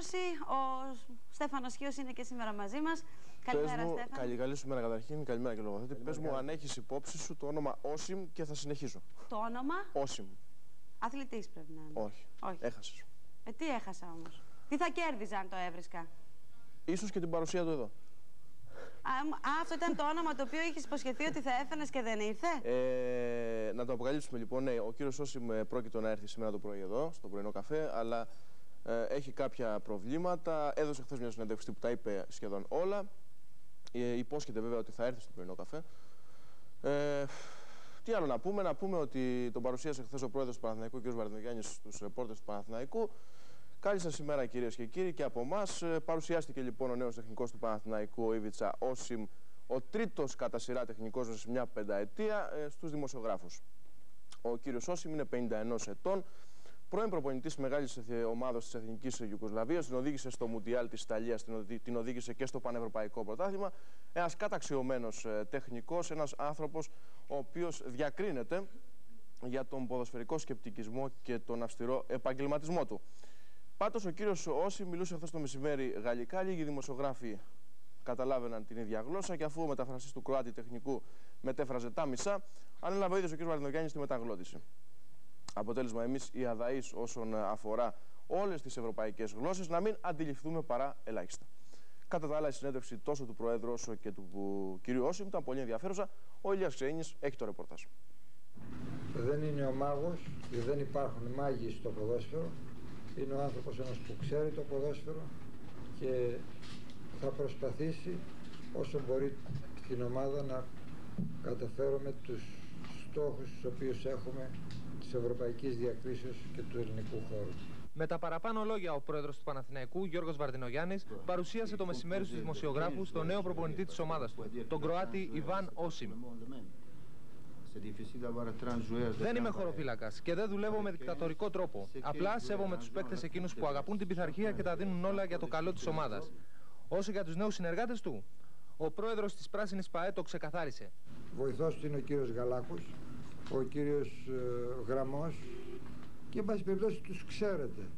Λοιπόν, ε, αθλητική ενημέρωση. Ο Στέφανος Χίο είναι και σήμερα μαζί μας. Καλημέρα, μου, Στέφανο. Καλή, καλή σου μέρα καταρχήν. Καλημέρα και λογοθέτη. Πες μου αν έχεις υπόψη σου το όνομα Όσιμ και θα συνεχίσω. Το όνομα; Όσιμ. αθλητής πρέπει να είναι. Όχι. Όχι. Έχασες. Ε, τι έχασα όμως. Τι θα κέρδιζα αν το έβρισκα; Ίσως και την παρουσία του εδώ. Α, μ- α, αυτό ήταν το όνομα το οποίο είχες υποσχεθεί ότι θα έφερε και δεν ήρθε; Ε, να το αποκαλύψουμε λοιπόν. Ναι, ο κύριος Όσιμ ε, πρόκειται να έρθει σήμερα το πρωί εδώ, στο πρωινό καφέ, αλλά ε, έχει κάποια προβλήματα. Έδωσε χθες μια συνέντευξη που τα είπε σχεδόν όλα. Ε, υπόσχεται βέβαια ότι θα έρθει στο πρωινό καφέ. Ε, τι άλλο να πούμε, να πούμε ότι τον παρουσίασε χθες ο πρόεδρος του Παναθηναϊκού, κ. Βαρδινογιάννης, στους ρεπόρτες του Παναθηναϊκού. Καλή σας ημέρα, κυρίες και κύριοι, και από εμάς. Παρουσιάστηκε λοιπόν ο νέος τεχνικός του Παναθηναϊκού, ο Ήβιτσα Όσιμ, ο τρίτος κατά σειρά τεχνικός μας σε μια πενταετία ε, στους δημοσιογράφους. Ο κύριος Όσιμ είναι 51 ετών, πρώην προπονητής μεγάλης ομάδα της Εθνικής Ιουγκοσλαβία, την οδήγησε στο Μουντιάλ της Ιταλία, την, οδη- την οδήγησε και στο Πανευρωπαϊκό Πρωτάθλημα. Ένας καταξιωμένος τεχνικός, ένας άνθρωπος ο οποίος διακρίνεται για τον ποδοσφαιρικό σκεπτικισμό και τον αυστηρό επαγγελματισμό του. Πάντως ο κύριος Όση μιλούσε χθες το μεσημέρι γαλλικά. Λίγοι δημοσιογράφοι καταλάβαιναν την ίδια γλώσσα και αφού ο μεταφραστής του Κροάτι τεχνικού μετέφραζε τα μισά, ανέλαβε ο ίδιος ο κ. Βαρδινογιάννη τη μεταγλώτηση. Αποτέλεσμα εμείς οι αδαείς όσον αφορά όλες τις ευρωπαϊκές γλώσσε να μην αντιληφθούμε παρά ελάχιστα. Κατά τα άλλα, η συνέντευξη τόσο του Προέδρου όσο και του κ. Όσιμ ήταν πολύ ενδιαφέρουσα. Ο Ηλίας Ξένης έχει το ρεπορτάζ. Δεν είναι ο μάγος, γιατί δεν υπάρχουν μάγοι στο ποδόσφαιρο. Είναι ο άνθρωπος ένας που ξέρει το ποδόσφαιρο και θα προσπαθήσει όσο μπορεί την ομάδα να καταφέρουμε τους στόχους τους οποίους έχουμε της ευρωπαϊκής διακρίσεως και του ελληνικού χώρου. Με τα παραπάνω λόγια, ο πρόεδρος του Παναθηναϊκού, Γιώργος Βαρδινογιάννης, παρουσίασε το μεσημέρι στους δημοσιογράφους τον νέο προπονητή της ομάδας του, τον Κροάτι Ιβάν Όσιμ. Δεν είμαι χωροφύλακας και δεν δουλεύω με δικτατορικό τρόπο. Απλά σέβομαι τους παίκτες εκείνους που αγαπούν την πειθαρχία και τα δίνουν όλα για το καλό της ομάδας. Όσο για τους νέους συνεργάτες του, ο πρόεδρος της Πράσινης ΠαΕ το ξεκαθάρισε. Βοηθός του είναι ο κύριος Γαλάκος, ο κύριος ε, Γραμμός και εν πάση περιπτώσει τους ξέρετε.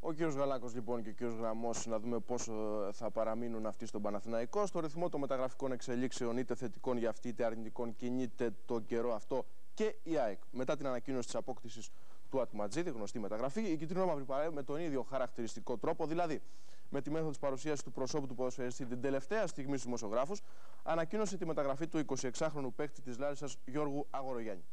Ο κύριος Γαλάκος λοιπόν και ο κύριος Γραμμός να δούμε πόσο θα παραμείνουν αυτοί στον Παναθηναϊκό. Στο ρυθμό των μεταγραφικών εξελίξεων είτε θετικών για αυτή είτε αρνητικών κινείται το καιρό αυτό και η ΑΕΚ. Μετά την ανακοίνωση της απόκτησης του Ατματζίδη, γνωστή μεταγραφή, η κυτρινό μαύρη παρέα με τον ίδιο χαρακτηριστικό τρόπο, δηλαδή με τη μέθοδος της παρουσίασης του προσώπου του ποδοσφαιριστή την τελευταία στιγμή στους δημοσιογράφους, ανακοίνωσε τη μεταγραφή του 26χρονου παίκτη της Λάρισας Γιώργου Αγορογιάννη.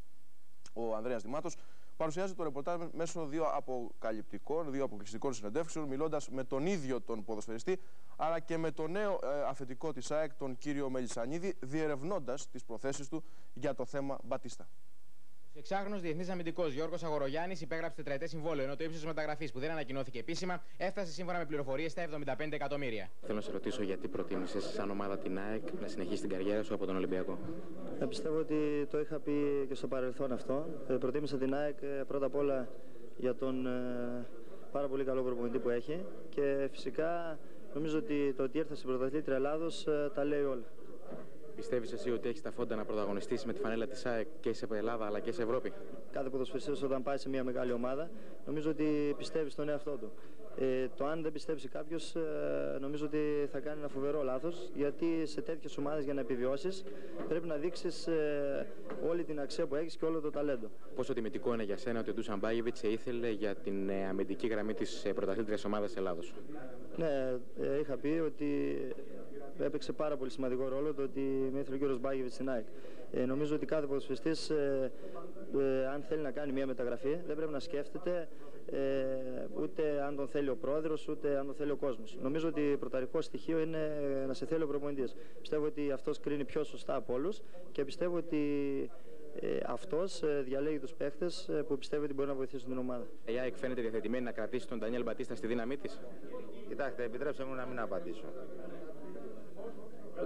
Ο Ανδρέας Δημάτος παρουσιάζει το ρεπορτάζ μέσω δύο αποκαλυπτικών, δύο αποκλειστικών συνεντεύξεων, μιλώντας με τον ίδιο τον ποδοσφαιριστή, αλλά και με τον νέο ε, αφεντικό της ΑΕΚ, τον κύριο Μελισανίδη, διερευνώντας τις προθέσεις του για το θέμα Μπατίστα. Ο εξάχρονος διεθνής αμυντικός Γιώργος Αγορογιάννης υπέγραψε τετραετές συμβόλαιο, ενώ το ύψος μεταγραφής που δεν ανακοινώθηκε επίσημα έφτασε σύμφωνα με πληροφορίες στα 75 εκατομμύρια. Θέλω να σε ρωτήσω γιατί προτίμησες σαν ομάδα την ΑΕΚ να συνεχίσει την καριέρα σου από τον Ολυμπιακό. Ε, πιστεύω ότι το είχα πει και στο παρελθόν αυτό. Ε, προτίμησα την ΑΕΚ ε, πρώτα απ' όλα για τον ε, πάρα πολύ καλό προπονητή που έχει και φυσικά νομίζω ότι το ότι ήρθα στην πρωταθλήτρια Ελλάδος ε, τα λέει όλα. Πιστεύεις εσύ ότι έχεις τα φόντα να πρωταγωνιστήσει με τη φανέλα της ΑΕΚ και σε Ελλάδα αλλά και σε Ευρώπη; Κάθε ποδοσφαιριστής όταν πάει σε μια μεγάλη ομάδα νομίζω ότι πιστεύεις στον εαυτό του. Ε, το αν δεν πιστέψει κάποιος, ε, νομίζω ότι θα κάνει ένα φοβερό λάθος γιατί σε τέτοιες ομάδες για να επιβιώσεις πρέπει να δείξεις ε, όλη την αξία που έχεις και όλο το ταλέντο. Πόσο τιμητικό είναι για σένα ότι ο Ντούσαν Μπάγεβιτ σε ήθελε για την ε, αμυντική γραμμή της πρωταθλήτριας ομάδας Ελλάδος; Ναι, ε, είχα πει ότι έπαιξε πάρα πολύ σημαντικό ρόλο το ότι με ήθελε ο κύριος Μπάγεβιτς στην ΑΕΚ. Ε, νομίζω ότι κάθε ποδοσφαιριστής, ε, ε, αν θέλει να κάνει μια μεταγραφή, δεν πρέπει να σκέφτεται ε, ούτε αν τον θέλει ο πρόεδρος, ούτε αν τον θέλει ο κόσμος. Νομίζω ότι πρωταρικό στοιχείο είναι να σε θέλει ο προπονητής. Πιστεύω ότι αυτός κρίνει πιο σωστά από όλους και πιστεύω ότι ε, αυτός ε, διαλέγει τους παίχτες ε, που πιστεύει ότι μπορεί να βοηθήσουν την ομάδα. Η ΑΕΚ φαίνεται διαθετημένη να κρατήσει τον Ντανιέλ Μπατίστα στη δύναμή της; Κοιτάξτε, επιτρέψτε μου να μην απαντήσω.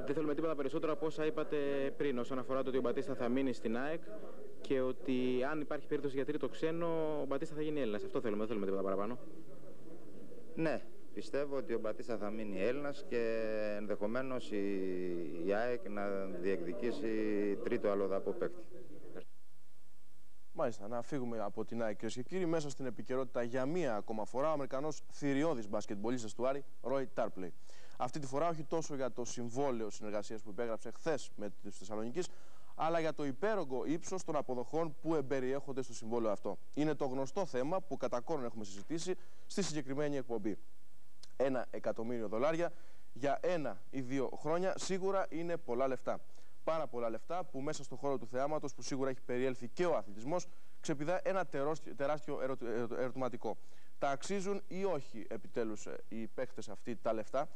Δεν θέλουμε τίποτα περισσότερο από όσα είπατε πριν όσον αφορά το ότι ο Μπατίστα θα μείνει στην ΑΕΚ και ότι αν υπάρχει περίπτωση για τρίτο ξένο, ο Μπατίστα θα γίνει Έλληνας. Αυτό θέλουμε, δεν θέλουμε τίποτα παραπάνω. Ναι, πιστεύω ότι ο Μπατίστα θα μείνει Έλληνας και ενδεχομένως η, η ΑΕΚ να διεκδικήσει τρίτο αλλοδαπό παίκτη. Μάλιστα, να φύγουμε από την ΑΕΚ κυρίες και κύριοι. Μέσα στην επικαιρότητα για μία ακόμα φορά ο Αμερικανός θηριώδης μπασκετμπολίστας του Άρη, Ρόι Τάρπλεϊ. Αυτή τη φορά όχι τόσο για το συμβόλαιο συνεργασίας που υπέγραψε χθες με τη Θεσσαλονίκης, αλλά για το υπέρογκο ύψος των αποδοχών που εμπεριέχονται στο συμβόλαιο αυτό. Είναι το γνωστό θέμα που κατά κόρον έχουμε συζητήσει στη συγκεκριμένη εκπομπή. Ένα εκατομμύριο δολάρια για ένα ή δύο χρόνια σίγουρα είναι πολλά λεφτά. Πάρα πολλά λεφτά που μέσα στον χώρο του θεάματος, που σίγουρα έχει περιέλθει και ο αθλητισμός, ξεπηδά ένα τεράστιο ερωτηματικό. Τα αξίζουν ή όχι επιτέλους ε, οι παίχτε αυτοί τα λεφτά;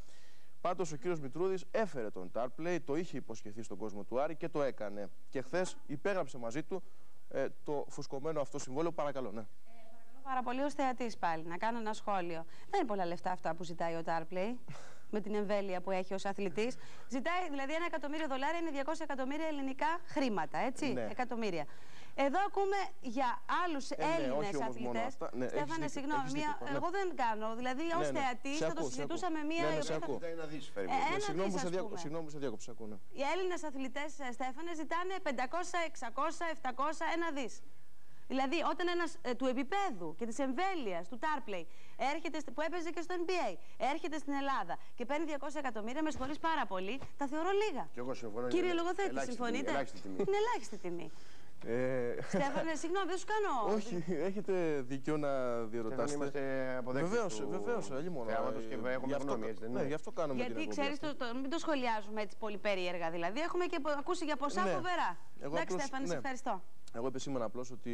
Πάντως ο κύριος Μητρούδης έφερε τον Tarplay, το είχε υποσχεθεί στον κόσμο του Άρη και το έκανε. Και χθες υπέγραψε μαζί του ε, το φουσκωμένο αυτό συμβόλαιο. Παρακαλώ, ναι. Πάρα πολύ ως θεατής πάλι, να κάνω ένα σχόλιο. Δεν είναι πολλά λεφτά αυτά που ζητάει ο Tarplay με την εμβέλεια που έχει ως αθλητής. Ζητάει δηλαδή ένα εκατομμύριο δολάρια είναι 200 εκατομμύρια ελληνικά χρήματα, έτσι. Ναι. Εκατομμύρια. Εδώ ακούμε για άλλους Ε, ναι, Έλληνες όχι όμως μόνο αθλητές. αυτά. Ναι, έχεις Στέφανε, δίκιο, συγγνώμη, έχεις μία, δίκιο, ναι. εγώ δεν κάνω. Δηλαδή, ως Ναι, ναι. θεατής Σε θα το ακούω, σε συζητούσα ακούω. με μία. Ναι, ναι, η σε οποία θα- ακούω. Ένα δις, φέρει. Ε, ένα Συγγνώμη που δις, σε ας διάκο- πούμε. συγγνώμη που σε διάκοψα, ακούω, ναι. Οι Έλληνες αθλητές, Στέφανε, ζητάνε 500, 600, 700, ένα δις. Δηλαδή, όταν ένας του επίπεδου και της εμβέλειας του Tarplay έρχεται, στη- που έπαιζε και στο NBA, έρχεται στην Ελλάδα και παίρνει 200 εκατομμύρια, με συγχωρείς πάρα πολύ, τα θεωρώ λίγα. Και εγώ συμφωνώ. Κύριε είναι Λογοθέτη, ελάχιστη συμφωνείτε; τιμή, ελάχιστη τιμή. Είναι ελάχιστη τιμή. Ε, Στέφανε, συγγνώμη, δεν σου κάνω. όχι, έχετε δίκιο να Στέφανε, διερωτάστε. είμαστε αποδέκτες Βεβαίως, του βεβαίως, αλλή μόνο. θεάματος και Ε, έχουμε γι' αυτό γνώμη, κα- έτσι δεν Ναι, είναι; γι' αυτό κάνουμε την Γιατί εκπομπή ξέρεις, αυτή. το, το, μην το σχολιάζουμε έτσι πολύ περίεργα. Δηλαδή, έχουμε και πο- ακούσει για ποσά Ναι. φοβερά. Εγώ Εντάξει, απλώς- Στέφανε, σε ναι. ευχαριστώ. Εγώ επισήμανα απλώς ότι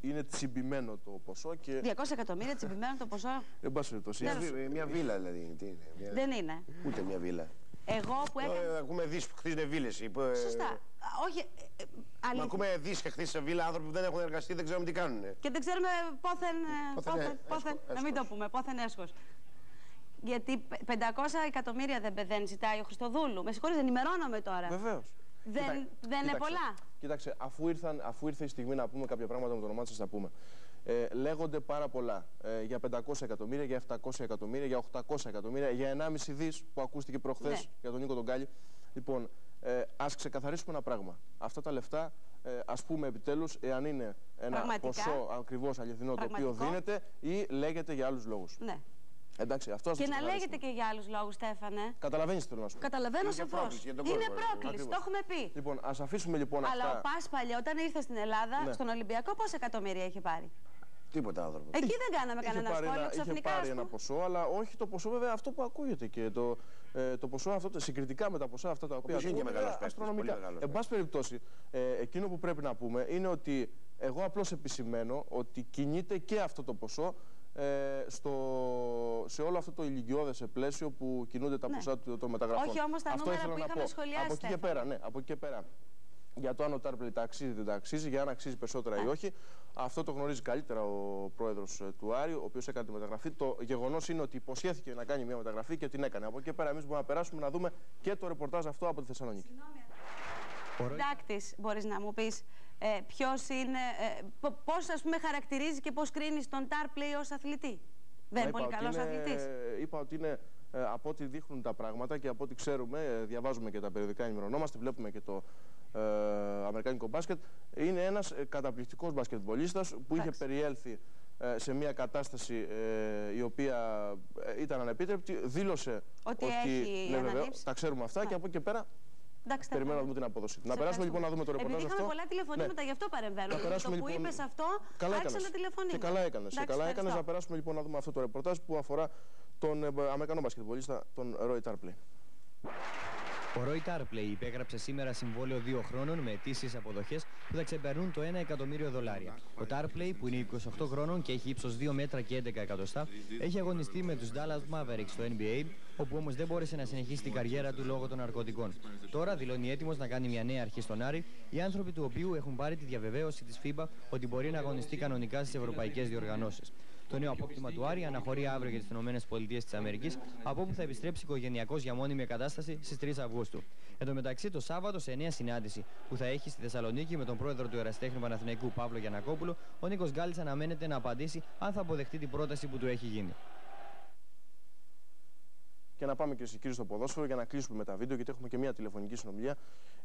είναι τσιμπημένο το ποσό και. 200 εκατομμύρια τσιμπημένο το ποσό. Εν πάση περιπτώσει. Μια, Τέλος. βι- μια βίλα δηλαδή. Τι είναι, μια... Δεν είναι. Ούτε μια βίλα. Εγώ που έκανα. Ε, Ακούμε δις που χτίζουν βίλες. Σωστά. Α, Όχι. ε, ε, Μα αλήθεια. ακούμε δις και χτίσει σε βίλα άνθρωποι που δεν έχουν εργαστεί, δεν ξέρουμε τι κάνουν. Και δεν ξέρουμε πόθεν. ε, Πόθεν, πόθεν, ε, πόθεν, έσχος, να μην το έσχος. πούμε, πόθεν έσχος. Γιατί πε- 500 εκατομμύρια δεν, δεν ζητάει ο Χριστοδούλου. Με συγχωρείτε, ενημερώνομαι τώρα. Βεβαίως. Δεν, δεν είναι πολλά. Κοίταξε, αφού, ήρθαν, αφού ήρθε η στιγμή να πούμε κάποια πράγματα με το όνομά σας, θα πούμε. Ε, λέγονται πάρα πολλά ε, για 500 εκατομμύρια, για 700 εκατομμύρια, για 800 εκατομμύρια, για 1,5 δις που ακούστηκε προχθές Ναι. για τον Νίκο τον Γκάλη. Λοιπόν, ε, ας ξεκαθαρίσουμε ένα πράγμα. Αυτά τα λεφτά, ε, ας πούμε επιτέλους, εάν είναι ένα Πραγματικά. ποσό ακριβώς αληθινό το οποίο Πραγματικό. δίνεται ή λέγεται για άλλους λόγους. Ναι. Εντάξει, αυτό ας το Και να ξεκαθαρίσουμε. λέγεται και για άλλους λόγους, Στέφανε. Καταλαβαίνεις τι θέλω να σου πω. Καταλαβαίνω Είναι σαφώς. πρόκληση για τον Είναι κόσμο, πρόκληση, ακριβώς. το έχουμε πει. Λοιπόν, ας αφήσουμε λοιπόν Αλλά αυτά. ο Πάσπαλια όταν ήρθε στην Ελλάδα, Ναι. στον Ολυμπιακό, πόσα εκατομμύρια είχε πάρει; Τίποτα άνθρωπο. Εκεί δεν κάναμε Είχε κανένα πάρει, σχόλιο ένα, είχε ξαφνικά. πάρει ας ένα πούμε. ποσό, αλλά όχι το ποσό βέβαια αυτό που ακούγεται και το, ε, το ποσό αυτό, το- συγκριτικά με τα ποσά αυτά τα οποία οποίος είναι και ακούγονται, μεγάλος είναι παίκτης, αστρονομικά. πολύ μεγάλος Εν πάση περιπτώσει, ε, εκείνο που πρέπει να πούμε είναι ότι εγώ απλώς επισημαίνω ότι κινείται και αυτό το ποσό ε, στο, σε όλο αυτό το ηλικιώδες πλαίσιο που κινούνται τα Ναι. ποσά του- των μεταγραφών. Όχι όμως τα αυτό νούμερα ήθελα που να είχαμε πω. σχολιάσει, Από εκεί και Στέφανε. πέρα, ναι, από εκεί και πέρα. Για το αν ο Τάρπλη τα αξίζει ή δεν τα αξίζει, για αν αξίζει περισσότερα ή Ναι. όχι. Αυτό το γνωρίζει καλύτερα ο πρόεδρος του Άρη, ο οποίος έκανε τη μεταγραφή. Το γεγονός είναι ότι υποσχέθηκε να κάνει μια μεταγραφή και την έκανε. Από εκεί και πέρα, εμείς μπορούμε να περάσουμε να δούμε και το ρεπορτάζ αυτό από τη Θεσσαλονίκη. Συντάκτης, μπορείς να μου πεις ε, ποιος είναι, ε, πώς ας πούμε χαρακτηρίζει και πώς κρίνεις τον Tarplay ως αθλητή; Δεν είναι Είπα πολύ ότι καλός είναι- αθλητής. Είπα ότι είναι ε, από ό,τι δείχνουν τα πράγματα και από ό,τι ξέρουμε, ε, διαβάζουμε και τα περιοδικά, ενημερωνόμαστε, βλέπουμε και το ε, Αμερικάνικο μπάσκετ. Είναι ένας ε, καταπληκτικός μπασκετμπολίστας που είχε Εντάξει. περιέλθει ε, σε μια κατάσταση ε, η οποία ε, ήταν ανεπίτρεπτη. Δήλωσε Ότι έχει ναι, βεβαίως, ανανύψει. τα ξέρουμε αυτά και από εκεί και πέρα Εντάξει, περιμένουμε να Στέφανε. δούμε την απόδοση. Σε Να περάσουμε λοιπόν ευχαριστούμε. να δούμε το ρεπορτάζ Επειδή αυτό. είχαμε πολλά τηλεφωνήματα, Ναι. γι' αυτό παρεμβαίνω. Να περάσουμε το που λοιπόν- είπες αυτό, Καλά άρχισαν έκανες. τα τηλεφωνήματα. Και καλά έκανες. Και Εντάξει, καλά έκανες ευχαριστώ. να περάσουμε λοιπόν να δούμε αυτό το ρεπορτάζ που αφορά τον ε, Αμερικανό μπασκετμπολίστα, τον Ρόι Τάρπλεϊ. Ο Ρόι Τάρπλεϊ υπέγραψε σήμερα συμβόλαιο δύο χρόνων με αιτήσεις αποδοχές που θα ξεπερνούν το 1 εκατομμύριο δολάρια. Ο Τάρπλεϊ, που είναι 28 χρόνων και έχει ύψος 2 μέτρα και 11 εκατοστά, έχει αγωνιστεί με τους Dallas Mavericks στο NBA, όπου όμως δεν μπόρεσε να συνεχίσει την καριέρα του λόγω των ναρκωτικών. Τώρα δηλώνει έτοιμος να κάνει μια νέα αρχή στον Άρη, οι άνθρωποι του οποίου έχουν πάρει τη διαβεβαίωση της FIBA ότι μπορεί να αγωνιστεί κανονικά στις ευρωπαϊκές διοργανώσεις. Το νέο απόκτημα του Άρη αναχωρεί αύριο για τις ΗΠΑ, από όπου θα επιστρέψει οικογενειακός για μόνιμη εγκατάσταση στις 3 Αυγούστου. Εν τω μεταξύ, το Σάββατο, σε νέα συνάντηση που θα έχει στη Θεσσαλονίκη με τον πρόεδρο του Εραστέχνη Παναθηναϊκού Παύλο Γιανακόπουλο, ο Νίκος Γκάλης αναμένεται να απαντήσει αν θα αποδεχτεί την πρόταση που του έχει γίνει. Και να πάμε κυρίε και κύριοι στο ποδόσφαιρο για να κλείσουμε με τα βίντεο, γιατί έχουμε και μια τηλεφωνική συνομιλία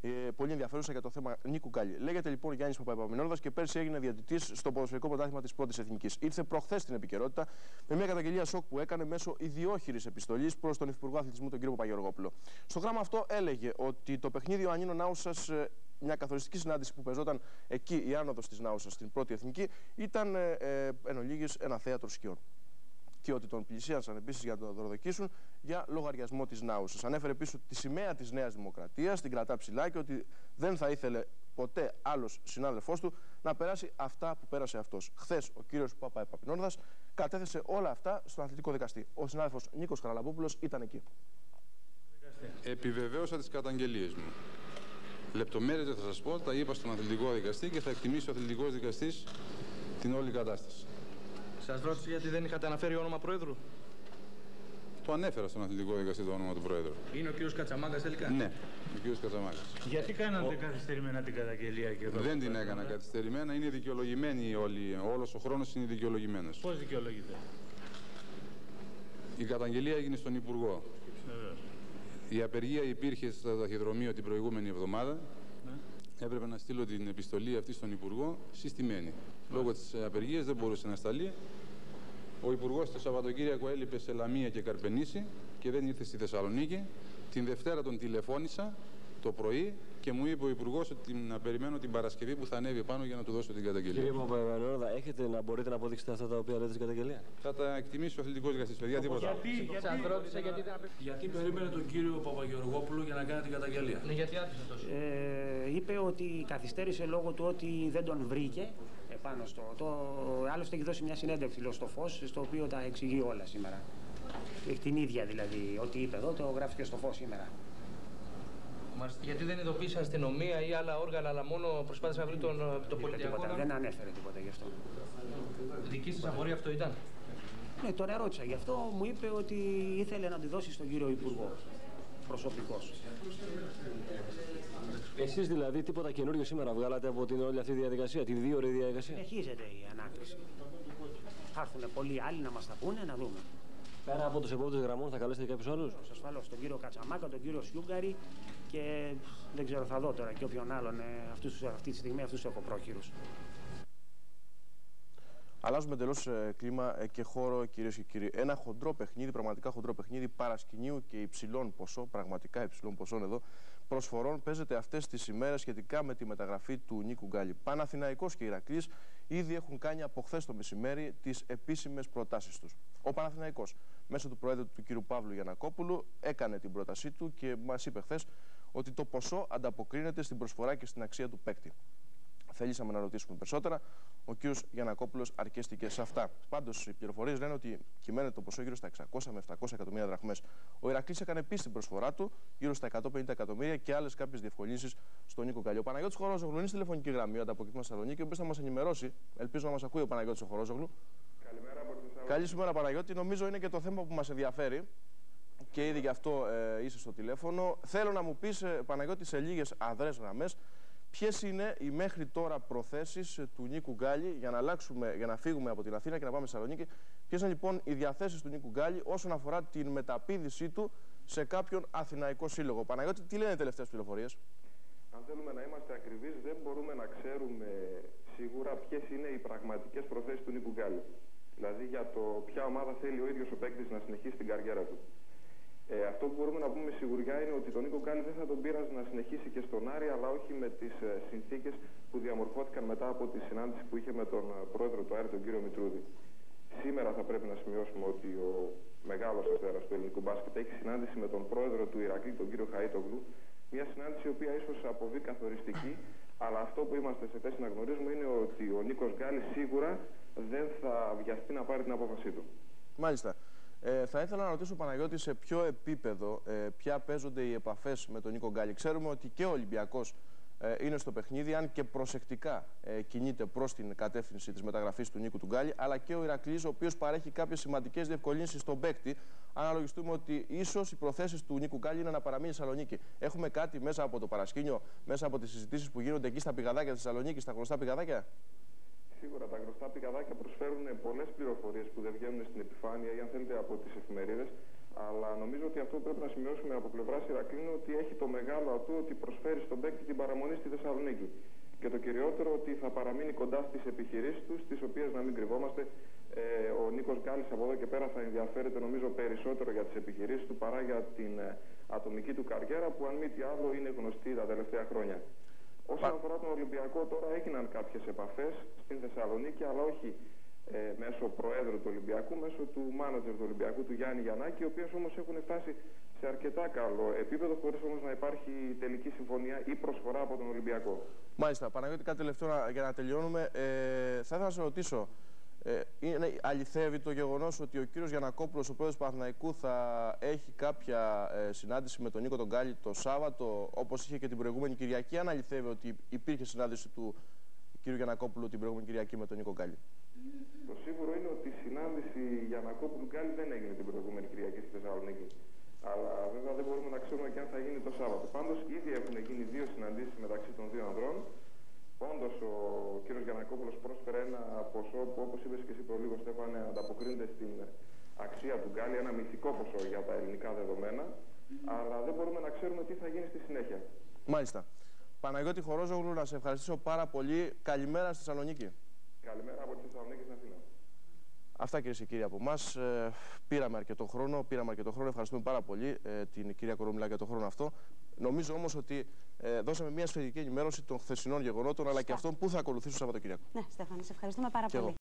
ε, πολύ ενδιαφέρουσα για το θέμα Νίκου Γκάλι. Λέγεται λοιπόν Γιάννης Παπαπαμινόρδα και πέρσι έγινε διαιτητής στο ποδοσφαιρικό πρωτάθλημα της πρώτης εθνικής. Ήρθε προχθές στην επικαιρότητα με μια καταγγελία σοκ που έκανε μέσω ιδιόχειρης επιστολής προς τον Υφυπουργό Αθλητισμού, τον κύριο Παπαγεωργόπουλο. Στο γράμμα αυτό έλεγε ότι το παιχνίδι ο Ανίνο Νάουσας ε, μια καθοριστική συνάντηση που πεζόταν εκεί η άνοδος της Νάουσας στην πρώτη εθνική ήταν ε, ε, εν ολίγης, ένα θέατρο σκιών και ότι τον πλησίασαν επίσης για να τον δωροδοκίσουν για λογαριασμό της Νάουσα. Ανέφερε επίσης ότι τη σημαία της Νέας Δημοκρατίας την κρατά ψηλά και ότι δεν θα ήθελε ποτέ άλλος συνάδελφός του να περάσει αυτά που πέρασε αυτός. Χθες ο κύριος Παπα Επαπινόρδα κατέθεσε όλα αυτά στον αθλητικό δικαστή. Ο συνάδελφος Νίκος Χαραλαμπόπουλος ήταν εκεί. Επιβεβαίωσα τις καταγγελίες μου. Λεπτομέρειες δεν θα σας πω, τα είπα στον αθλητικό δικαστή και θα εκτιμήσει ο αθλητικός δικαστής την όλη κατάσταση. Σας ρώτησε γιατί δεν είχατε αναφέρει όνομα Πρόεδρου; Το ανέφερα στον αθλητικό δικαστή το όνομα του Πρόεδρου. Είναι ο κύριος Κατσαμάκα τελικά; Ναι, ο κύριος Κατσαμάκα. Γιατί κάνατε καθυστερημένα την καταγγελία και εδώ. Δεν την έκανα καθυστερημένα, είναι δικαιολογημένη όλη. Όλος ο χρόνος είναι δικαιολογημένος. Πώς δικαιολογείται; Η καταγγελία έγινε στον Υπουργό. Βεβαίως. Η απεργία υπήρχε στο ταχυδρομείο την προηγούμενη εβδομάδα. Ναι. Έπρεπε να στείλω την επιστολή αυτή στον Υπουργό συστημένη. Λόγω της απεργίας δεν μπορούσε να σταλεί. Ο Υπουργός το Σαββατοκύριακο έλειπε σε Λαμία και Καρπενήσι και δεν ήρθε στη Θεσσαλονίκη. Την Δευτέρα τον τηλεφώνησα το πρωί και μου είπε ο Υπουργός ότι να περιμένω την Παρασκευή που θα ανέβει πάνω για να του δώσω την καταγγελία. Κύριε Παπαγιανόρδα, έχετε να μπορείτε να αποδείξετε αυτά τα οποία λέτε στην καταγγελία; Θα τα εκτιμήσει ο αθλητικός δικαστή, παιδιά, τίποτα. άλλο. Γιατί, γιατί, Σας ρώτησε γιατί δεν γιατί περίμενε τον κύριο Παπαγεωργόπουλο για να κάνει την καταγγελία; Ναι, γιατί άφησε τόσο. Ε, είπε ότι καθυστέρησε λόγω του ότι δεν τον βρήκε επάνω στο. Το, άλλωστε έχει δώσει μια συνέντευξη λέω, στο φως, στο οποίο τα εξηγεί όλα σήμερα. Έχει την ίδια δηλαδή. Ό,τι είπε εδώ το γράφει και στο φως σήμερα. Μάλιστα. Γιατί δεν ειδοποίησε αστυνομία ή άλλα όργανα, αλλά μόνο προσπάθησε να βρει τον, το Είπε πολιτιακό. τίποτα, όργανο; δεν ανέφερε τίποτα γι' αυτό. Δική σας απορία αυτό ήταν; Ναι, τον ερώτησα γι' αυτό. Μου είπε ότι ήθελε να τη δώσει στον κύριο Υπουργό. Προσωπικό. Εσείς δηλαδή τίποτα καινούριο σήμερα βγάλατε από την όλη αυτή τη διαδικασία, τη δύο ώρη διαδικασία; Συνεχίζεται η ανάκριση. Θα έρθουν πολλοί άλλοι να μας τα πούνε, να δούμε. Πέρα από τους επόμενους γραμμών θα καλέσετε κάποιους άλλους; Ασφαλώς τον κύριο Κατσαμάκα, τον κύριο Σιούγκαρη και δεν ξέρω, θα δω τώρα και όποιον άλλον. ε, Αυτούς, αυτή τη στιγμή αυτούς έχω πρόχειρους. Αλλάζουμε εντελώς κλίμα ε, και χώρο, κυρίες και κύριοι. Ένα χοντρό παιχνίδι, πραγματικά χοντρό παιχνίδι παρασκηνίου και υψηλών ποσό, πραγματικά υψηλών ποσών εδώ, προσφορών παίζεται αυτές τις ημέρες σχετικά με τη μεταγραφή του Νίκου Γκάλη. Παναθηναϊκός και Ηρακλής ήδη έχουν κάνει από χθες το μεσημέρι τις επίσημες προτάσεις τους. Ο Παναθηναϊκός μέσω του Προέδρου του κ. Παύλου Γιανακόπουλου έκανε την πρότασή του και μας είπε χθες ότι το ποσό ανταποκρίνεται στην προσφορά και στην αξία του παίκτη. Θελήσαμε να ρωτήσουμε περισσότερα. Ο κ. Γιανακόπουλος αρκέστηκε σε αυτά. Πάντως, οι πληροφορίες λένε ότι κυμαίνεται το ποσό γύρω στα 600 με 700 εκατομμύρια δραχμές. Ο Ηρακλής έκανε επίσης την προσφορά του γύρω στα 150 εκατομμύρια και άλλες κάποιες διευκολύνσεις στον Νίκο Γκαλιό. Ο Παναγιώτης Χορόζογλου είναι στη τηλεφωνική γραμμή, ο ανταποκριτή Θεσσαλονίκη, ο οποίος θα μας ενημερώσει. Ελπίζω να μας ακούει ο Παναγιώτης Χορόζογλου. Καλημέρα από τη Θεσσαλονίκη. Καλή σου μέρα, Παναγιώτη. Νομίζω είναι και το θέμα που μας ενδιαφέρει και ήδη γι' αυτό ε, είσαι στο τηλέφωνο. Θέλω να μου πεις, ε, Παναγιώτη, σε λίγες αδρές γραμμές, ποιες είναι οι μέχρι τώρα προθέσεις του Νίκου Γκάλη για να, αλλάξουμε, για να φύγουμε από την Αθήνα και να πάμε στη Θεσσαλονίκη; Ποιες είναι λοιπόν οι διαθέσεις του Νίκου Γκάλη όσον αφορά την μεταπίδησή του σε κάποιον Αθηναϊκό σύλλογο; Παναγιώτη, τι λένε οι τελευταίες πληροφορίες; Αν θέλουμε να είμαστε ακριβείς, δεν μπορούμε να ξέρουμε σίγουρα ποιες είναι οι πραγματικές προθέσεις του Νίκου Γκάλη. Δηλαδή για το ποια ομάδα θέλει ο ίδιος ο παίκτης να συνεχίσει την καριέρα του. Ε, αυτό που μπορούμε να πούμε με σιγουριά είναι ότι τον Νίκο Γκάλη δεν θα τον πείραζε να συνεχίσει και στον Άρη, αλλά όχι με τις ε, συνθήκες που διαμορφώθηκαν μετά από τη συνάντηση που είχε με τον ε, πρόεδρο του Άρη, τον κύριο Μητρούδη. Σήμερα θα πρέπει να σημειώσουμε ότι ο μεγάλος αστέρας του ελληνικού μπάσκετ έχει συνάντηση με τον πρόεδρο του Ηρακλή, τον κύριο Χαΐτογλου. Μια συνάντηση η οποία ίσως αποβεί καθοριστική, αλλά αυτό που είμαστε σε θέση να γνωρίζουμε είναι ότι ο Νίκος Γκάλης σίγουρα δεν θα βιαστεί να πάρει την απόφασή του. Μάλιστα. Ε, θα ήθελα να ρωτήσω, Παναγιώτη, σε ποιο επίπεδο ε, πια παίζονται οι επαφές με τον Νίκο Γκάλη. Ξέρουμε ότι και ο Ολυμπιακός ε, είναι στο παιχνίδι, αν και προσεκτικά ε, κινείται προς την κατεύθυνση της μεταγραφής του Νίκου του Γκάλη, αλλά και ο Ηρακλής, ο οποίος παρέχει κάποιες σημαντικές διευκολύνσεις στον παίκτη. Αν αναλογιστούμε ότι ίσως οι προθέσεις του Νίκου Γκάλη είναι να παραμείνει στη Θεσσαλονίκη. Έχουμε κάτι μέσα από το παρασκήνιο, μέσα από τις συζητήσεις που γίνονται εκεί στα πηγαδάκια της Θεσσαλονίκης, στα γνωστά πηγαδάκια; Σίγουρα τα γνωστά πηγαδάκια προσφέρουν πολλές πληροφορίες που δεν βγαίνουν στην επιφάνεια ή αν θέλετε από τις εφημερίδες. Αλλά νομίζω ότι αυτό που πρέπει να σημειώσουμε από πλευρά Ηρακλήνου ότι έχει το μεγάλο ατού ότι προσφέρει στον παίκτη την παραμονή στη Θεσσαλονίκη. Και το κυριότερο ότι θα παραμείνει κοντά στις επιχειρήσεις τους, τις οποίες να μην κρυβόμαστε, ε, ο Νίκος Γκάλης από εδώ και πέρα θα ενδιαφέρεται νομίζω περισσότερο για τις επιχειρήσεις του παρά για την ε, ατομική του καριέρα που αν μη τι άλλο είναι γνωστή τα τελευταία χρόνια. Όσον αφορά τον Ολυμπιακό, τώρα έγιναν κάποιες επαφές στην Θεσσαλονίκη, αλλά όχι ε, μέσω Προέδρου του Ολυμπιακού, μέσω του μάνατζερ του Ολυμπιακού, του Γιάννη Γιαννάκη, οι οποίες όμως έχουν φτάσει σε αρκετά καλό επίπεδο, χωρίς όμως να υπάρχει τελική συμφωνία ή προσφορά από τον Ολυμπιακό. Μάλιστα. Παναγιώτη, κάτι τελευταίο να- για να τελειώνουμε. Ε, θα ήθελα να σε ρωτήσω, ε, είναι, αληθεύει το γεγονός ότι ο κύριος Γιανακόπουλος, ο πρόεδρος του Παναθηναϊκού, θα έχει κάποια ε, συνάντηση με τον Νίκο τον Γκάλη το Σάββατο, όπως είχε και την προηγούμενη Κυριακή. Αν αληθεύει ότι υπήρχε συνάντηση του κύριου Γιανακόπουλου την προηγούμενη Κυριακή με τον Νίκο Γκάλη. Το σίγουρο είναι ότι η συνάντηση Γιανακόπουλου Γκάλη δεν έγινε την προηγούμενη Κυριακή στη Θεσσαλονίκη. Αλλά βέβαια δεν μπορούμε να ξέρουμε και αν θα γίνει το Σάββατο. Πάντως ήδη έχουν γίνει δύο συναντήσεις μεταξύ των δύο ανδρών. Όντως ο κ. Γιανακόπουλος πρόσφερε ένα ποσό που όπως είπες και εσύ προλίγο Στέφανε ανταποκρίνεται στην αξία του Γκάλη, ένα μυθικό ποσό για τα ελληνικά δεδομένα. Αλλά δεν μπορούμε να ξέρουμε τι θα γίνει στη συνέχεια. Μάλιστα. Παναγιώτη Χορόζογλου, να σε ευχαριστήσω πάρα πολύ. Καλημέρα στη Θεσσαλονίκη. Καλημέρα από τη Θεσσαλονίκη στην Αθήνα. Αυτά κυρίες και κύριοι από εμάς. Ε, πήραμε αρκετό χρόνο. Πήραμε αρκετό χρόνο. Ευχαριστούμε πάρα πολύ ε, την κυρία Κορομιλά για τον χρόνο αυτό. Νομίζω όμως ότι ε, δώσαμε μια σφαιρική ενημέρωση των χθεσινών γεγονότων αλλά και αυτών που θα ακολουθήσουν το Σαββατοκύριακο. Ναι, Στέφανε, σε ευχαριστούμε πάρα Και πολύ. εγώ.